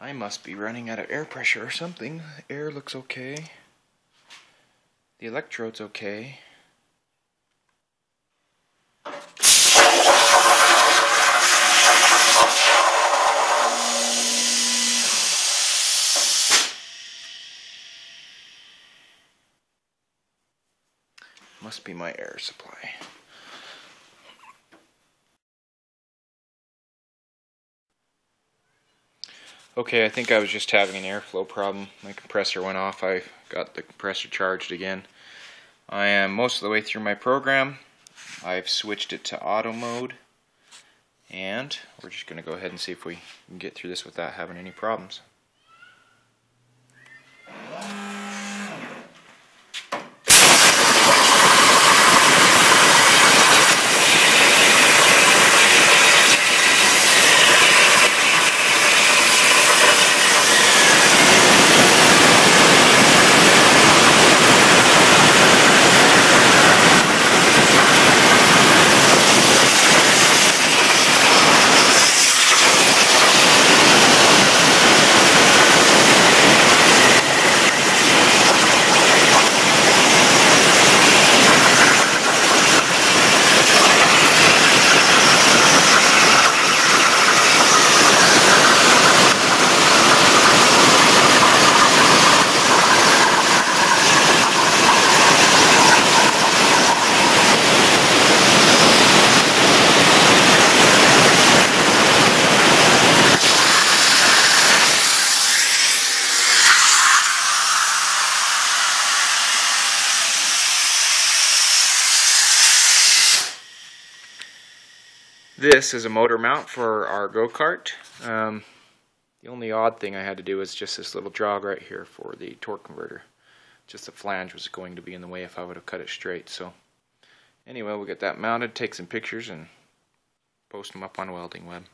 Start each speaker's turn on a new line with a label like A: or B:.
A: I must be running out of air pressure or something. Air looks okay. The electrode's okay. Must be my air supply. Okay, I think I was just having an airflow problem. My compressor went off. I got the compressor charged again. I am most of the way through my program. I've switched it to auto mode. And we're just going to go ahead and see if we can get through this without having any problems. This is a motor mount for our go-kart. Um, the only odd thing I had to do was just this little jog right here for the torque converter. Just the flange was going to be in the way if I would have cut it straight. So anyway, we'll get that mounted, take some pictures, and post them up on Welding Web.